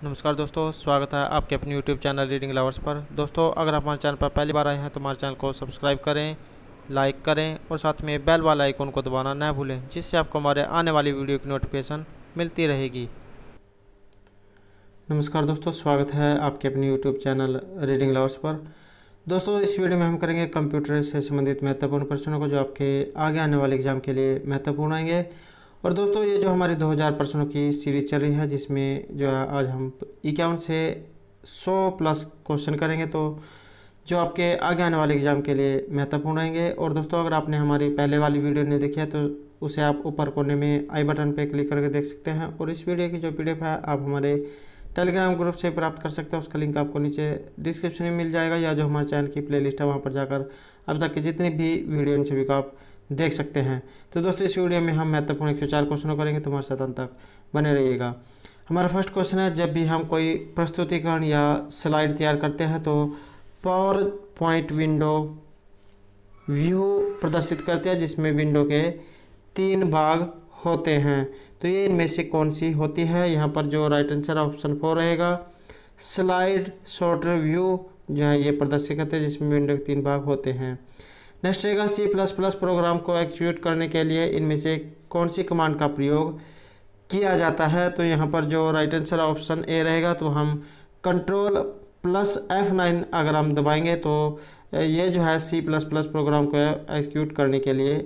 नमस्कार दोस्तों, स्वागत है आपके अपने यूट्यूब चैनल रीडिंग लवर्स पर। दोस्तों, अगर आप हमारे चैनल पर पहली बार आए हैं तो हमारे चैनल को सब्सक्राइब करें, लाइक करें और साथ में बेल वाला आइकन को दबाना न भूलें, जिससे आपको हमारे आने वाली वीडियो की नोटिफिकेशन मिलती रहेगी। नमस्कार दोस्तों, स्वागत है आपके अपने यूट्यूब चैनल रीडिंग लवर्स पर। दोस्तों, इस वीडियो में हम करेंगे कंप्यूटर से संबंधित महत्वपूर्ण प्रश्नों को, जो आपके आगे आने वाले एग्ज़ाम के लिए महत्वपूर्ण आएँगे। और दोस्तों, ये जो हमारी 2000 प्रश्नों की सीरीज़ चल रही है, जिसमें जो है आज हम इक्यावन से 100 प्लस क्वेश्चन करेंगे तो जो आपके आगे आने वाले एग्ज़ाम के लिए महत्वपूर्ण रहेंगे। और दोस्तों, अगर आपने हमारी पहले वाली वीडियो नहीं देखी है तो उसे आप ऊपर कोने में आई बटन पर क्लिक करके देख सकते हैं। और इस वीडियो की जो पीडीएफ है, आप हमारे टेलीग्राम ग्रुप से प्राप्त कर सकते हैं। उसका लिंक आपको नीचे डिस्क्रिप्शन में मिल जाएगा, या जो हमारे चैनल की प्लेलिस्ट है, वहाँ पर जाकर अब तक की जितनी भी वीडियो इन सभी को आप देख सकते हैं। तो दोस्तों, इस वीडियो में हम महत्वपूर्ण एक सौ चार क्वेश्चनों करेंगे। तुम्हारे साथ अंत तक बने रहिएगा। हमारा फ़र्स्ट क्वेश्चन है, जब भी हम कोई प्रस्तुतिकरण या स्लाइड तैयार करते हैं तो पावर पॉइंट विंडो व्यू प्रदर्शित करते हैं, जिसमें विंडो के तीन भाग होते हैं। तो ये इनमें से कौन सी होती है? यहाँ पर जो राइट आंसर ऑप्शन फोर रहेगा। स्लाइड शॉर्ट व्यू जो है ये प्रदर्शित करते हैं, जिसमें विंडो के तीन भाग होते हैं। नेक्स्ट रहेगा सी प्लस प्लस प्रोग्राम को एक्सिक्यूट करने के लिए इनमें से कौन सी कमांड का प्रयोग किया जाता है? तो यहाँ पर जो राइट आंसर ऑप्शन ए रहेगा तो हम कंट्रोल प्लस एफ़ नाइन अगर हम दबाएँगे तो ये जो है सी प्लस प्लस प्रोग्राम को एक्सिक्यूट करने के लिए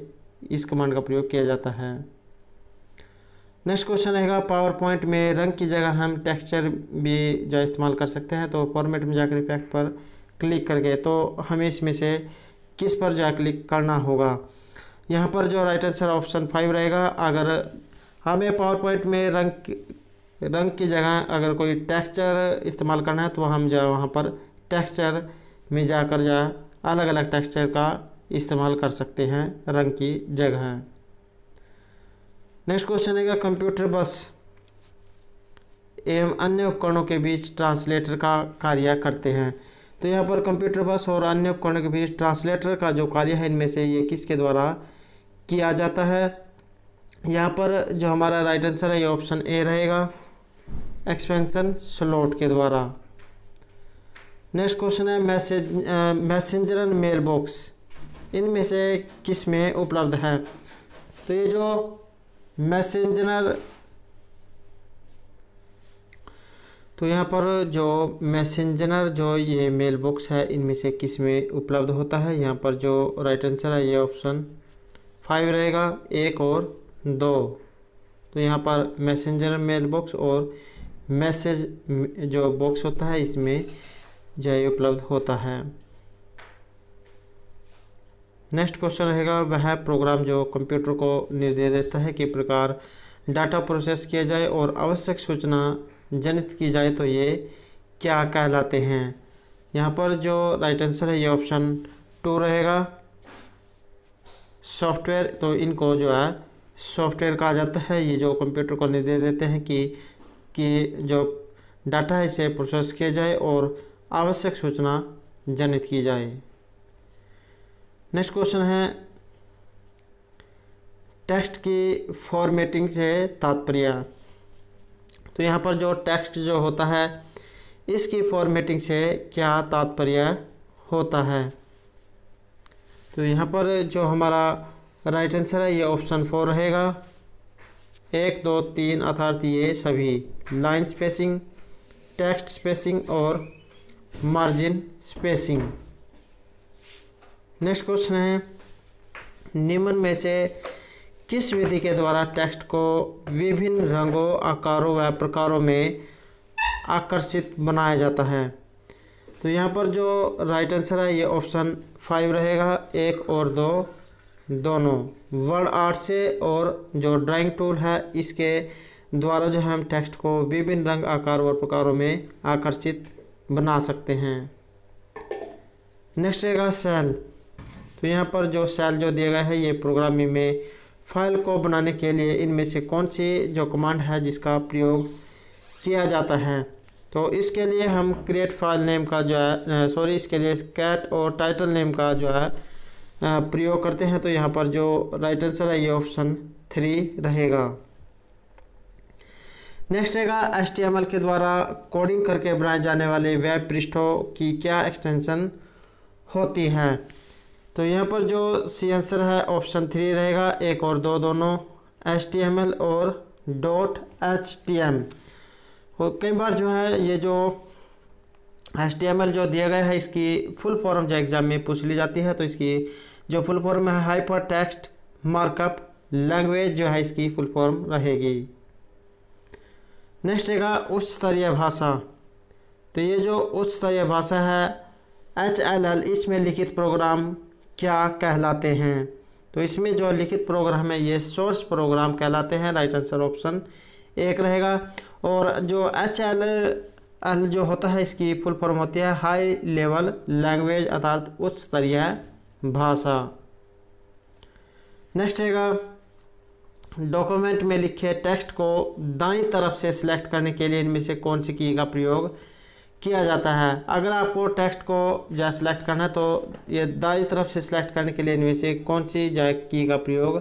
इस कमांड का प्रयोग किया जाता है। नेक्स्ट क्वेश्चन रहेगा पावर पॉइंट में रंग की जगह हम टेक्सचर भी जो इस्तेमाल कर सकते हैं तो फॉर्मेट में जाकर इफ़ेक्ट पर क्लिक करके तो हमें इसमें से किस पर जा क्लिक करना होगा। यहाँ पर जो राइट आंसर ऑप्शन फाइव रहेगा, अगर हमें पावर पॉइंट में रंग रंग की जगह अगर कोई टेक्सचर इस्तेमाल करना है तो हम जो, वहाँ पर टेक्सचर में जाकर जो जा अलग अलग टेक्सचर का इस्तेमाल कर सकते हैं रंग की जगह। नेक्स्ट क्वेश्चन है कंप्यूटर बस एवं अन्य उपकरणों के बीच ट्रांसलेटर का कार्य करते हैं। तो यहाँ पर कंप्यूटर बस और अन्य उपकरणों के बीच ट्रांसलेटर का जो कार्य है, इनमें से ये किसके द्वारा किया जाता है? यहाँ पर जो हमारा राइट आंसर है, ये ऑप्शन ए रहेगा एक्सपेंशन स्लॉट के द्वारा। नेक्स्ट क्वेश्चन है message messenger and mail box इनमें से किसमें उपलब्ध है? तो ये जो मैसेंजर तो यहाँ पर जो मैसेंजर जो ये मेल बॉक्स है, इनमें से किसमें उपलब्ध होता है? यहाँ पर जो राइट आंसर है, ये ऑप्शन फाइव रहेगा। एक और दो। तो यहाँ पर मैसेंजर मेल बॉक्स और मैसेज जो बॉक्स होता है, इसमें जो है उपलब्ध होता है। नेक्स्ट क्वेश्चन रहेगा। वह प्रोग्राम जो कंप्यूटर को निर्देश देता है कि प्रकार डाटा प्रोसेस किया जाए और आवश्यक सूचना जनित की जाए तो ये क्या कहलाते हैं? यहाँ पर जो राइट आंसर है, ये ऑप्शन टू रहेगा। सॉफ्टवेयर तो इनको जो है सॉफ्टवेयर कहा जाता है। ये जो कंप्यूटर को निर्देश देते हैं कि कि जो डाटा है, इसे प्रोसेस किया जाए और आवश्यक सूचना जनित की जाए। नेक्स्ट क्वेश्चन है टेक्स्ट की फॉर्मेटिंग से तात्पर्य। तो यहाँ पर जो टेक्स्ट जो होता है, इसकी फॉर्मेटिंग से क्या तात्पर्य होता है? तो यहाँ पर जो हमारा राइट आंसर है, ये ऑप्शन फोर रहेगा। एक, दो, तीन अर्थात ये सभी। लाइन स्पेसिंग टेक्स्ट स्पेसिंग और मार्जिन स्पेसिंग नेक्स्ट क्वेश्चन है। निम्न में से किस विधि के द्वारा टेक्स्ट को विभिन्न रंगों, आकारों व प्रकारों में आकर्षित बनाया जाता है? तो यहाँ पर जो राइट आंसर है, ये ऑप्शन फाइव रहेगा। एक और दो, दोनों। वर्ड आर्ट से और जो ड्राइंग टूल है, इसके द्वारा जो हम टेक्स्ट को विभिन्न रंग, आकार और प्रकारों में आकर्षित बना सकते हैं। नेक्स्ट रहेगा सेल तो यहाँ पर जो सेल जो दिया गया है, ये प्रोग्रामिंग में फ़ाइल को बनाने के लिए इनमें से कौन सी जो कमांड है जिसका प्रयोग किया जाता है? तो इसके लिए हम क्रिएट फ़ाइल नेम का जो है सॉरी इसके लिए कैट और टाइटल नेम का जो है प्रयोग करते हैं। तो यहाँ पर जो राइट आंसर है, ये ऑप्शन थ्री रहेगा। नेक्स्ट रहेगा एच के द्वारा कोडिंग करके बनाए जाने वाले वेब पृष्ठों की क्या एक्सटेंशन होती है? तो यहाँ पर जो सी आंसर है ऑप्शन थ्री रहेगा। एक और दो दोनों एच टी एम एल और डॉट एच टी एम और कई बार जो है, ये जो एच टी एम एल जो दिया गया है, इसकी फुल फॉर्म जो एग्ज़ाम में पूछ ली जाती है तो इसकी जो फुल फॉर्म है हाइपर टेक्स्ट मार्कअप लैंग्वेज जो है, इसकी फुल फॉर्म रहेगी। नेक्स्ट रहेगा उच्च स्तरीय भाषा। तो ये जो उच्च स्तरीय भाषा है एच एल एल इसमें लिखित प्रोग्राम क्या कहलाते हैं? तो इसमें जो लिखित प्रोग्राम है, ये सोर्स प्रोग्राम कहलाते हैं राइट आंसर ऑप्शन एक रहेगा। और जो एच एल एल जो होता है, इसकी फुल फॉर्म होती है हाई लेवल लैंग्वेज अर्थात उच्च स्तरीय भाषा। नेक्स्ट रहेगा। डॉक्यूमेंट में लिखे टेक्स्ट को दाई तरफ़ से सिलेक्ट करने के लिए इनमें से कौन सी की का प्रयोग किया जाता है। अगर आपको टेक्स्ट को जो सिलेक्ट करना है तो ये दाई तरफ़ से सिलेक्ट करने के लिए इनमें से कौन सी जो की का प्रयोग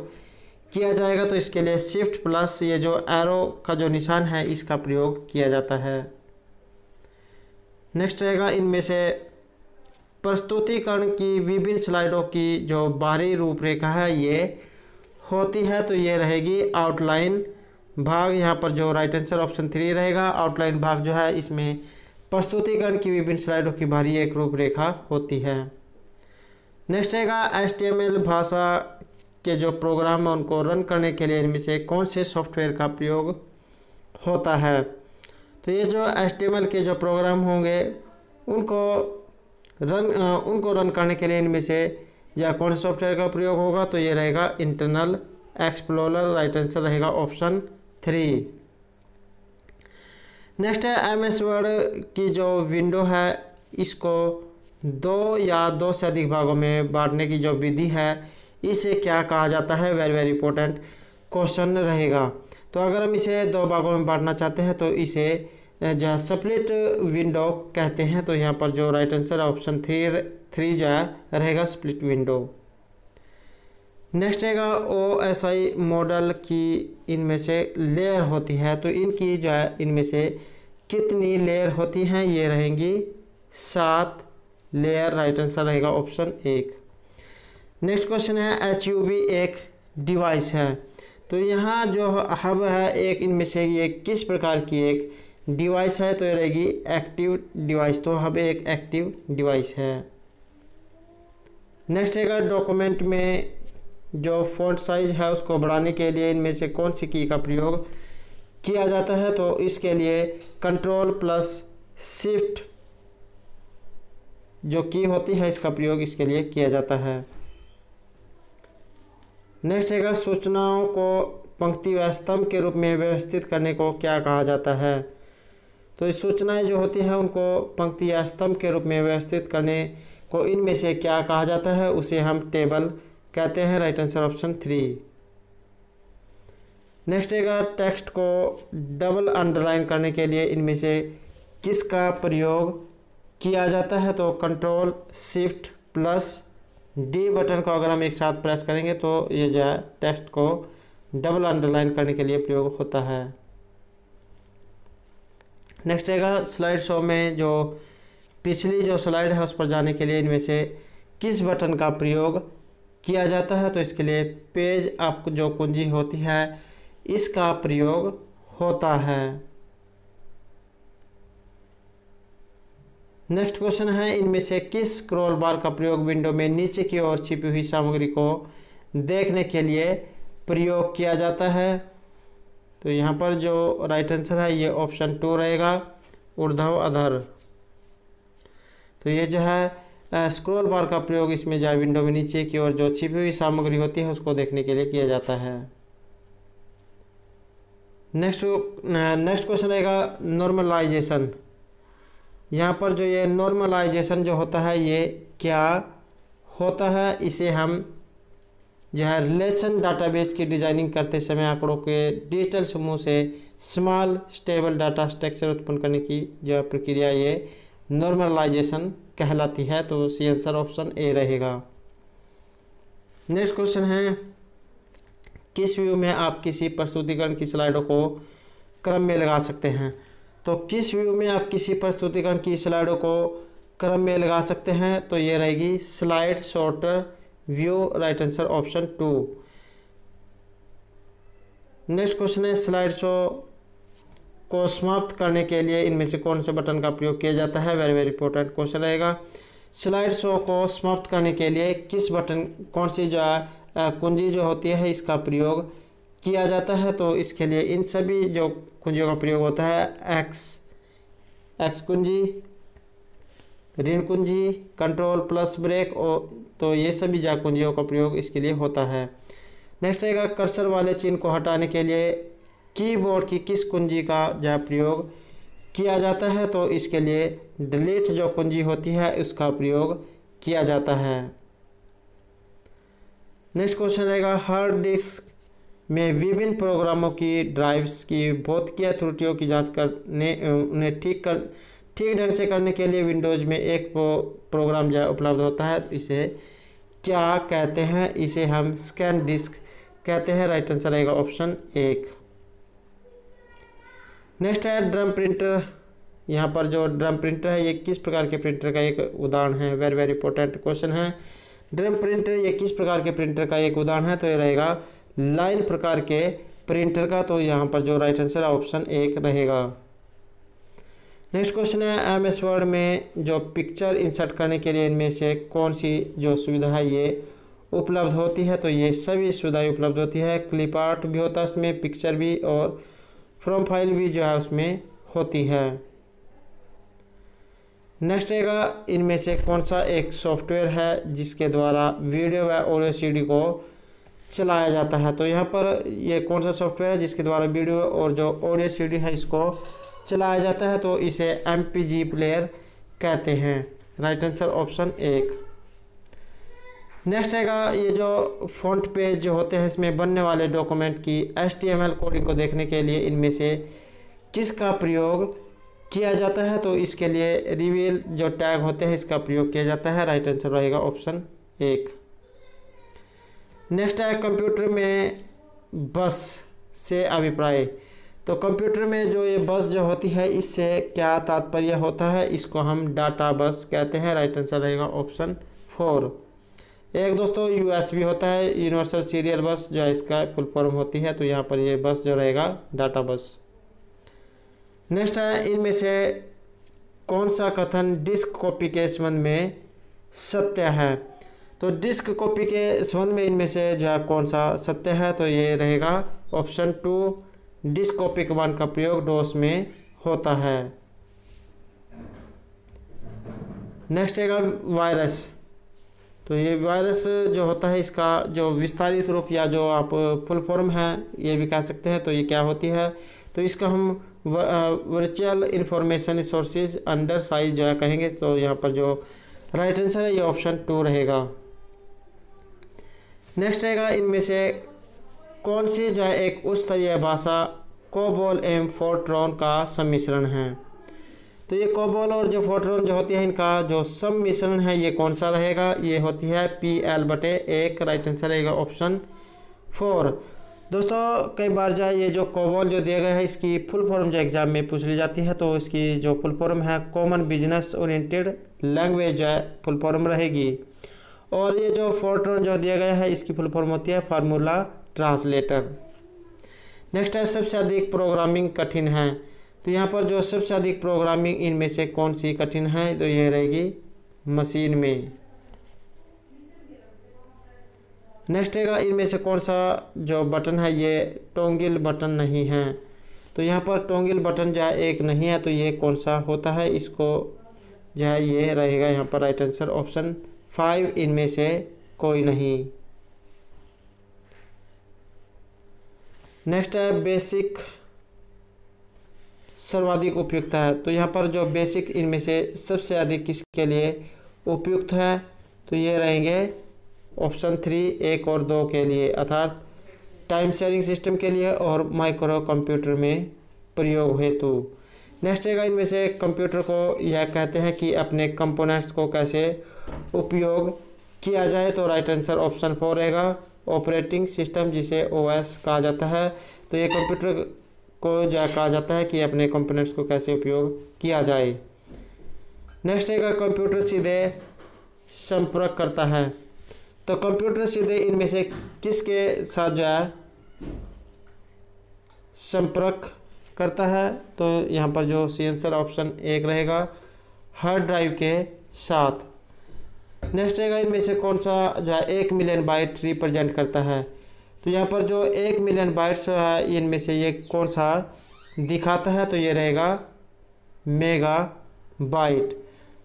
किया जाएगा तो इसके लिए शिफ्ट प्लस ये जो एरो का जो निशान है, इसका प्रयोग किया जाता है। नेक्स्ट रहेगा इनमें से प्रस्तुतिकरण की विभिन्न स्लाइडों की जो बाहरी रूपरेखा है, ये होती है तो ये रहेगी आउटलाइन भाग। यहाँ पर जो राइट आंसर ऑप्शन थ्री रहेगा आउटलाइन भाग जो है, इसमें प्रस्तुतिकरण की विभिन्न स्लाइडों की भारी एक रूपरेखा होती है। नेक्स्ट रहेगा एच भाषा के जो प्रोग्राम है, उनको रन करने के लिए इनमें से कौन से सॉफ्टवेयर का प्रयोग होता है? तो ये जो एच के जो प्रोग्राम होंगे, उनको रन उनको रन करने के लिए इनमें से या कौन से सॉफ्टवेयर का प्रयोग होगा तो ये रहेगा इंटरनल एक्सप्लोरर राइट आंसर रहेगा ऑप्शन थ्री नेक्स्ट है एम एस वर्ड की जो विंडो है, इसको दो या दो से अधिक भागों में बांटने की जो विधि है, इसे क्या कहा जाता है? वेरी वेरी इंपॉर्टेंट क्वेश्चन रहेगा। तो अगर हम इसे दो भागों में बांटना चाहते हैं तो इसे जो है स्प्लिट विंडो कहते हैं। तो यहाँ पर जो right answer option three three जो है, रहेगा स्प्लिट विंडो नेक्स्ट आएगा ओ एस आई मॉडल की इनमें से लेयर होती है। तो इनकी जो है, इनमें से कितनी लेयर होती हैं? ये रहेंगी सात लेयर राइट आंसर रहेगा ऑप्शन एक। नेक्स्ट क्वेश्चन है एच यू बी एक डिवाइस है। तो यहाँ जो हब है, एक इनमें से ये किस प्रकार की एक डिवाइस है? तो ये रहेगी एक्टिव डिवाइस तो हब एक एक्टिव डिवाइस है। नेक्स्ट रहेगा डॉक्यूमेंट में जो फ़ॉन्ट साइज़ है, उसको बढ़ाने के लिए इनमें से कौन सी की का प्रयोग किया जाता है तो इसके लिए कंट्रोल प्लस शिफ्ट जो की होती है, इसका प्रयोग इसके लिए किया जाता है। नेक्स्ट है सूचनाओं को पंक्ति व स्तंभ के रूप में व्यवस्थित करने को क्या कहा जाता है? तो इस सूचनाएँ जो होती हैं, उनको पंक्ति या स्तंभ के रूप में व्यवस्थित करने को इनमें से क्या कहा जाता है, उसे हम टेबल कहते हैं right answer option three next रहेगा टेक्स्ट को डबल अंडरलाइन करने के लिए इनमें से किसका प्रयोग किया जाता है? तो control shift plus D button को अगर हम एक साथ प्रेस करेंगे तो ये जो है टेक्स्ट को डबल अंडरलाइन करने के लिए प्रयोग होता है। नेक्स्ट आएगा स्लाइड शो में जो पिछली जो स्लाइड है उस पर जाने के लिए इनमें से किस बटन का प्रयोग किया जाता है तो इसके लिए पेज अप जो कुंजी होती है, इसका प्रयोग होता है। नेक्स्ट क्वेश्चन है, इनमें से किस स्क्रॉल बार का प्रयोग विंडो में नीचे की ओर छिपी हुई सामग्री को देखने के लिए प्रयोग किया जाता है? तो यहाँ पर जो राइट आंसर है, ये ऑप्शन टू रहेगा ऊर्धव अधर तो ये जो है स्क्रॉल बार का प्रयोग इसमें जो है विंडो में नीचे की ओर जो छिपी हुई सामग्री होती है उसको देखने के लिए किया जाता है। नेक्स्ट नेक्स्ट क्वेश्चन आएगा नॉर्मलाइजेशन यहाँ पर जो ये नॉर्मलाइजेशन जो होता है ये क्या होता है? इसे हम जो है रिलेशन डाटाबेस की डिज़ाइनिंग करते समय आंकड़ों के डिजिटल समूह से स्मॉल स्टेबल डाटा स्ट्रक्चर उत्पन्न करने की जो प्रक्रिया ये नॉर्मलाइजेशन कहलाती है तो सी आंसर ऑप्शन ए रहेगा। नेक्स्ट क्वेश्चन है, किस व्यू में आप किसी प्रस्तुतिकरण की स्लाइडों को क्रम में लगा सकते हैं? तो किस व्यू में आप किसी प्रस्तुतिकरण की स्लाइडों को क्रम में लगा सकते हैं? तो ये रहेगी slide sorter view right answer option two next question है स्लाइड शो को समाप्त करने के लिए इनमें से कौन से बटन का प्रयोग किया जाता है? वेरी वेरी इंपॉर्टेंट क्वेश्चन रहेगा। स्लाइड शो को समाप्त करने के लिए किस बटन, कौन सी जो है कुंजी जो होती है, इसका प्रयोग किया जाता है? तो इसके लिए इन सभी जो कुंजियों का प्रयोग होता है, एक्स एक्स कुंजी ऋण कुंजी, कंट्रोल प्लस ब्रेक और तो ये सभी जा कुंजियों का प्रयोग इसके लिए होता है। नेक्स्ट रहेगा, कर्सर वाले चिन्ह को हटाने के लिए कीबोर्ड की किस कुंजी का जो प्रयोग किया जाता है तो इसके लिए डिलीट जो कुंजी होती है, उसका प्रयोग किया जाता है। नेक्स्ट क्वेश्चन रहेगा हार्ड डिस्क में विभिन्न प्रोग्रामों की ड्राइव्स की भौतिकीय त्रुटियों की जाँच करने, उन्हें ठीक कर, ठीक ढंग से करने के लिए विंडोज़ में एक प्रोग्राम जो उपलब्ध होता है, इसे क्या कहते हैं? इसे हम स्कैन डिस्क कहते हैं। राइट आंसर रहेगा ऑप्शन एक। नेक्स्ट है ड्रम प्रिंटर यहाँ पर जो ड्रम प्रिंटर है, ये किस प्रकार के प्रिंटर का एक उदाहरण है? वेरी वेरी इंपॉर्टेंट क्वेश्चन है। ड्रम प्रिंटर ये किस प्रकार के प्रिंटर का एक उदाहरण है? तो ये रहेगा लाइन प्रकार के प्रिंटर का तो यहाँ पर जो राइट आंसर है ऑप्शन एक रहेगा। नेक्स्ट क्वेश्चन है एम एस वर्ड में जो पिक्चर इंसर्ट करने के लिए इनमें से कौन सी जो सुविधा है, ये उपलब्ध होती है? तो ये सभी सुविधाएँ उपलब्ध होती है। क्लिप आर्ट भी होता है उसमें पिक्चर भी और फ्रॉम फ़ाइल भी जो है उसमें होती है। नेक्स्ट रहेगा इनमें से कौन सा एक सॉफ्टवेयर है जिसके द्वारा वीडियो व ऑडियो सीडी को चलाया जाता है? तो यहाँ पर ये कौन सा सॉफ्टवेयर है जिसके द्वारा वीडियो और जो ऑडियो सीडी है इसको चलाया जाता है? तो इसे एमपीजी प्लेयर कहते हैं। राइट आंसर ऑप्शन एक। नेक्स्ट आएगा ये जो फ्रंट पेज जो होते हैं, इसमें बनने वाले डॉक्यूमेंट की एच कोडिंग को देखने के लिए इनमें से किसका प्रयोग किया जाता है तो इसके लिए रिवील जो टैग होते हैं, इसका प्रयोग किया जाता है। राइट आंसर रहेगा ऑप्शन एक। नेक्स्ट है कंप्यूटर में बस से अभिप्राय। तो कंप्यूटर में जो ये बस जो होती है, इससे क्या तात्पर्य होता है, इसको हम डाटा बस कहते हैं। राइट आंसर रहेगा ऑप्शन फोर एक दोस्तों यूएसबी होता है यूनिवर्सल सीरियल बस जो इसका फुल फॉर्म होती है तो यहाँ पर ये बस जो रहेगा डाटा बस नेक्स्ट है, इनमें से कौन सा कथन डिस्क कॉपी के संबंध में सत्य है? तो डिस्क कॉपी के संबंध में इनमें से जो है कौन सा सत्य है तो ये रहेगा option two disk copy command का प्रयोग डोस में होता है। नेक्स्ट है वायरस तो ये वायरस जो होता है, इसका जो विस्तारित रूप या जो आप फुल फॉर्म है, ये भी कह सकते हैं। तो ये क्या होती है? तो इसका हम virtual information resources under size जो है कहेंगे तो यहाँ पर जो राइट आंसर है, ये ऑप्शन टू रहेगा। नेक्स्ट रहेगा, इनमें से कौन सी जो है, एक उस स्तरीय भाषा कोबोल एवं फोर्ट्रॉन का सम्मिश्रण है। तो ये कोबोल और जो फोर्ट्रॉन जो होती है, इनका जो सम्मिश्रण है, ये कौन सा रहेगा? ये होती है पी एल बटे एक राइट आंसर रहेगा ऑप्शन फोर दोस्तों, कई बार जाए ये जो कोबोल जो दिया गया है, इसकी फुल फॉर्म जो एग्ज़ाम में पूछ ली जाती है तो इसकी जो फुल फॉर्म है कॉमन बिज़नेस ओरिएंटेड लैंग्वेज जो है फुल फॉर्म रहेगी। और ये जो फोर्ट्रॉन जो दिया गया है, इसकी फुल फॉर्म होती है फार्मूला ट्रांसलेटर नेक्स्ट है, सबसे अधिक प्रोग्रामिंग कठिन है। तो यहाँ पर जो सबसे अधिक प्रोग्रामिंग इनमें से कौन सी कठिन है तो ये रहेगी मशीन में। नेक्स्ट रहेगा इनमें से कौन सा जो बटन है, ये टोंगिल बटन नहीं है। तो यहाँ पर टोंगिल बटन जो है, एक नहीं है तो ये कौन सा होता है, इसको जो है, ये रहेगा यहाँ पर राइट आंसर ऑप्शन फाइव इनमें से कोई नहीं। नेक्स्ट है बेसिक सर्वाधिक उपयुक्त है। तो यहाँ पर जो बेसिक इनमें से सबसे अधिक किसके लिए उपयुक्त है? तो ये रहेंगे ऑप्शन थ्री एक और दो के लिए। अर्थात टाइम शेयरिंग सिस्टम के लिए और माइक्रो कंप्यूटर में प्रयोग हेतु। नेक्स्ट रहेगा इनमें से कंप्यूटर को यह कहते हैं कि अपने कंपोनेंट्स को कैसे उपयोग किया जाए। तो राइट आंसर ऑप्शन फोर रहेगा। ऑपरेटिंग सिस्टम जिसे ओएस कहा जाता है। तो ये कंप्यूटर को जो कहा जाता है कि अपने कंपोनेंट्स को कैसे उपयोग किया जाए। नेक्स्ट है कंप्यूटर सीधे संपर्क करता है। तो कंप्यूटर सीधे इनमें से किसके साथ जो है संपर्क करता है? तो यहाँ पर जो सी आंसर ऑप्शन एक रहेगा हार्ड ड्राइव के साथ। नेक्स्ट रहेगा, इनमें से कौन सा जो है एक मिलियन बाइट रिप्रेजेंट करता है? तो यहाँ पर जो एक मिलियन बाइट्स है, इनमें से ये कौन सा दिखाता है? तो ये रहेगा मेगा बाइट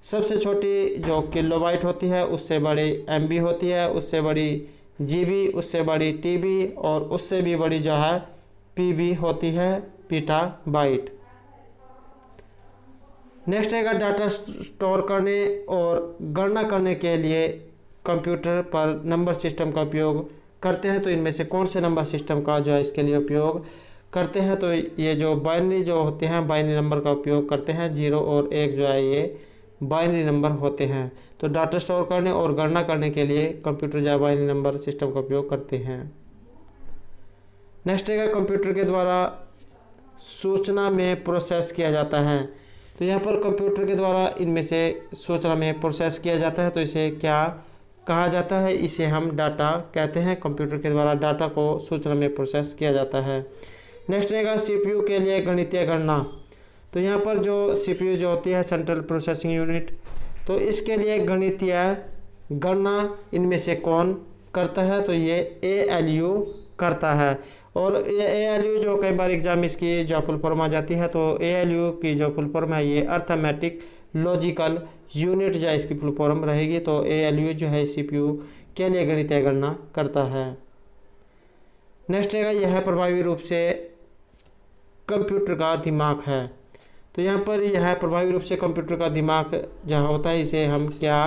सबसे छोटी जो किलो बाइट होती है, उससे बड़ी एमबी होती है, उससे बड़ी जीबी उससे बड़ी टीबी और उससे भी बड़ी जो है पीबी होती है पीटा बाइट नेक्स्ट आएगा डाटा स्टोर करने और गणना करने के लिए कंप्यूटर पर नंबर सिस्टम का उपयोग करते हैं तो इनमें से कौन से नंबर सिस्टम का जो है इसके लिए उपयोग करते हैं? तो ये जो बाइनरी जो होते हैं, बाइनरी नंबर का उपयोग करते हैं, ज़ीरो और एक जो है ये बाइनरी नंबर होते हैं। तो डाटा स्टोर करने और गणना करने के लिए कंप्यूटर जो बाइनरी नंबर सिस्टम का उपयोग करते हैं। नेक्स्ट है कंप्यूटर के द्वारा सूचना में प्रोसेस किया जाता है। तो यहाँ पर कंप्यूटर के द्वारा इनमें से सूचना में प्रोसेस किया जाता है तो इसे क्या कहा जाता है, इसे हम डाटा कहते हैं। कंप्यूटर के द्वारा डाटा को सूचना में प्रोसेस किया जाता है। नेक्स्ट रहेगा सीपीयू के लिए गणितीय गणना तो यहाँ पर जो सीपीयू जो होती है सेंट्रल प्रोसेसिंग यूनिट तो इसके लिए गणितीय गणना इनमें से कौन करता है? तो ये ए एल यू करता है। और ए एल यू जो कई बार एग्ज़ाम इसकी जो फुल फॉर्म आ जाती है तो ए एल यू की जो फुल फॉर्म है, ये अर्थमेटिक लॉजिकल यूनिट जो इसकी फुल फॉर्म रहेगी तो ए एल यू जो है सी पी यू के लिए गणितीय गणना करता है। नेक्स्ट रहेगा, यह प्रभावी रूप से कंप्यूटर का दिमाग है। तो यहाँ पर यह प्रभावी रूप से कंप्यूटर का दिमाग जहाँ होता है, इसे हम क्या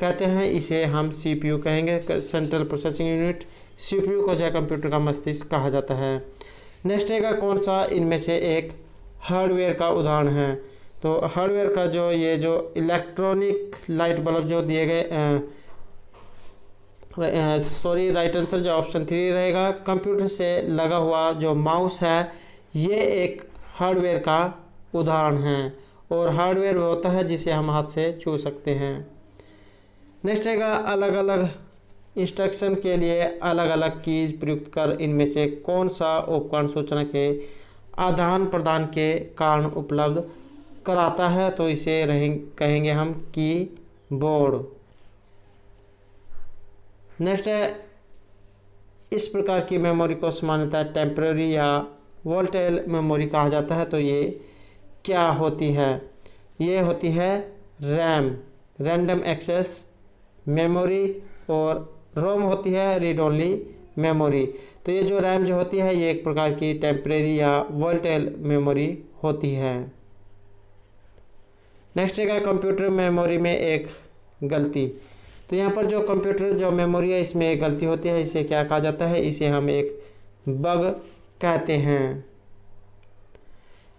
कहते हैं? इसे हम सीपीयू कहेंगे सेंट्रल प्रोसेसिंग यूनिट सीपीयू को जो है कंप्यूटर का मस्तिष्क कहा जाता है। नेक्स्ट है कौन सा इनमें से एक हार्डवेयर का उदाहरण है? तो हार्डवेयर का जो ये जो इलेक्ट्रॉनिक लाइट बल्ब जो दिए गए सॉरी राइट आंसर जो ऑप्शन थ्री रहेगा कंप्यूटर से लगा हुआ जो माउस है, ये एक हार्डवेयर का उदाहरण है और हार्डवेयर वो होता है जिसे हम हाथ से छू सकते हैं। नेक्स्ट रहेगा अलग अलग इंस्ट्रक्शन के लिए अलग अलग कीज प्रयुक्त कर इनमें से कौन सा उपकरण सूचना के आदान प्रदान के कारण उपलब्ध कराता है तो इसे रहें, कहेंगे हम की बोर्ड। नेक्स्ट है, इस प्रकार की मेमोरी को सामान्यतः टेम्प्रेरी या वोल्टेल मेमोरी कहा जाता है तो ये क्या होती है? ये होती है रैम रैंडम एक्सेस मेमोरी और रोम होती है रीड ओनली मेमोरी तो ये जो रैम जो होती है, ये एक प्रकार की टेम्प्रेरी या वोल्टेल मेमोरी होती है। नेक्स्ट है कंप्यूटर मेमोरी में एक गलती। तो यहाँ पर जो कंप्यूटर जो मेमोरी है, इसमें एक गलती होती है। इसे क्या कहा जाता है? इसे हम एक बग कहते हैं।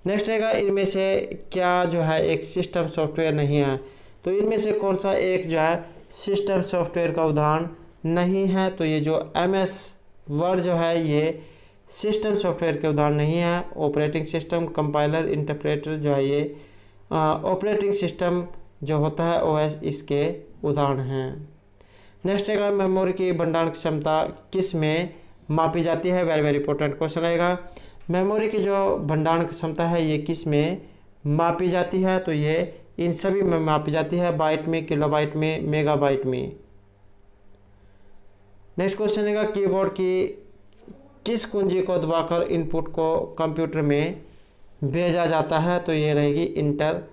नेक्स्ट रहेगा इनमें से क्या जो है, एक सिस्टम सॉफ्टवेयर नहीं है। तो इनमें से कौन सा एक जो है सिस्टम सॉफ्टवेयर का उदाहरण नहीं है? तो ये जो एम एस वर्ड जो है, ये सिस्टम सॉफ्टवेयर के उदाहरण नहीं है। ऑपरेटिंग सिस्टम कंपाइलर इंटरप्रेटर जो है, ये ऑपरेटिंग सिस्टम जो होता है ओ एस इसके उदाहरण हैं। नेक्स्ट रहेगा मेमोरी की भंडारण क्षमता किसमें मापी जाती है? वेरी वेरी इंपॉर्टेंट क्वेश्चन रहेगा मेमोरी की जो भंडारण क्षमता है, ये किसमें मापी जाती है? तो ये इन सभी में मापी जाती है बाइट में किलोबाइट में मेगाबाइट में। नेक्स्ट क्वेश्चन है कीबोर्ड की किस कुंजी को दबाकर इनपुट को कंप्यूटर में भेजा जाता है तो ये रहेगी इंटर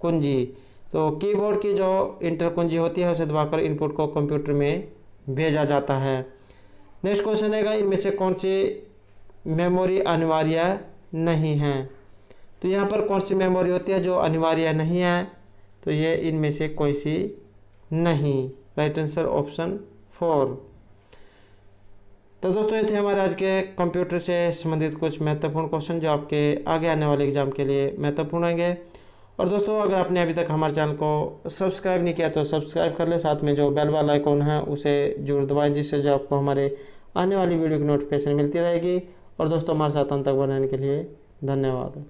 कुंजी। तो कीबोर्ड की जो इंटर कुंजी होती है, उसे दबाकर इनपुट को कंप्यूटर में भेजा जाता है। नेक्स्ट क्वेश्चन है इनमें से कौन सी मेमोरी अनिवार्य नहीं है? तो यहाँ पर कौन सी मेमोरी होती है जो अनिवार्य नहीं है? तो ये इनमें से कोई सी नहीं। Right answer option four. तो दोस्तों, ये थे हमारे आज के कंप्यूटर से संबंधित कुछ महत्वपूर्ण क्वेश्चन जो आपके आगे आने वाले एग्ज़ाम के लिए महत्वपूर्ण होंगे। और दोस्तों, अगर आपने अभी तक हमारे चैनल को सब्सक्राइब नहीं किया तो सब्सक्राइब कर ले। साथ में जो बेल वाला आइकॉन है, उसे ज़रूर दबाएँ, जिससे जो आपको हमारे आने वाली वीडियो की नोटिफिकेशन मिलती रहेगी। और दोस्तों, हमारे साथ अंत तक बनाने के लिए धन्यवाद।